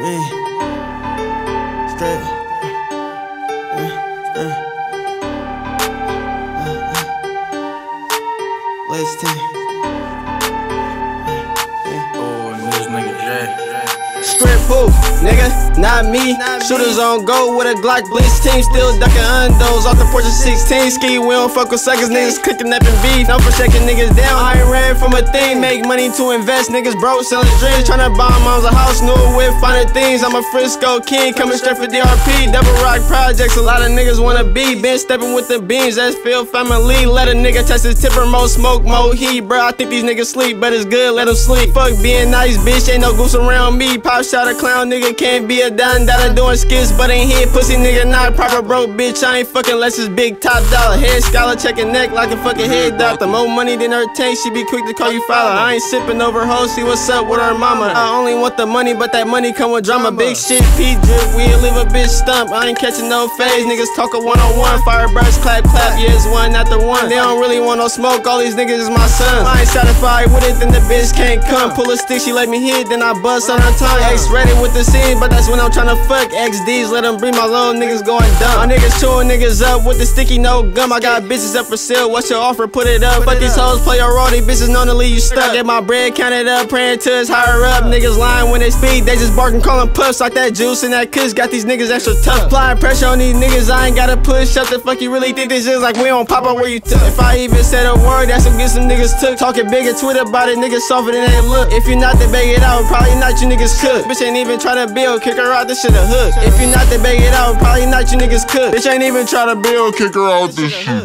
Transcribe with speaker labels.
Speaker 1: me. Step. Listen. Strip who, nigga, not me. Shooters on go with a Glock blitz team, still ducking undos off the porch of 16. Ski, we don't fuck with suckers, niggas cooking up and beef. I'm for shaking niggas down. I ran from a thing, make money to invest. Niggas broke, selling dreams, tryna buy moms a house, new whip, finding things. I'm a Frisco king, coming straight for DRP. Double rock projects, a lot of niggas wanna be. Been stepping with the beams, that's Phil family. Let a nigga test his tipper, more smoke, more heat, bro. I think these niggas sleep, but it's good, let them sleep. Fuck being nice, bitch, ain't no goose around me. Pop shot a clown, nigga can't be a done dollar doing skits, but ain't here. Pussy nigga not proper broke, bitch. I ain't fucking less it's big top dollar. Head scholar checking neck like a fucking head doctor. More money than her tank, she be quick to call you father. I ain't sipping over hoes, see what's up with her mama. I only want the money, but that money come with drama. Big shit, P drip, we live a bitch stump. I ain't catching no phase, niggas talk a one on one. Fire burst, clap, clap, yeah, it's one after one. They don't really want no smoke, all these niggas is my sons. I ain't satisfied with it, then the bitch can't come. Pull a stick, she let me hit, then I bust on her tongue. X ready with the scene, but that's when I'm tryna fuck. XDs, let them bring my little niggas going dumb. My niggas chewing niggas up with the sticky no gum. I got bitches up for sale, what's your offer? Put it up. Fuck these hoes, play your role, these bitches known to leave you stuck. Get my bread counted up, praying to it's higher up. Niggas lying when they speak, they just barking, calling puffs like that juice and that kush. Got these niggas extra tough. Applying pressure on these niggas, I ain't gotta push. Shut the fuck, you really think this is like we don't pop up where you took. If I even said a word, that's some get some niggas took. Talking big and Twitter about it, niggas softer than they look. If you not to beg it out, probably not you niggas cook. Bitch ain't even tryna build, kick her out, this shit a hook. If you not to beg it out, probably not you niggas cook. Bitch ain't even tryna build, kick her out, this shit.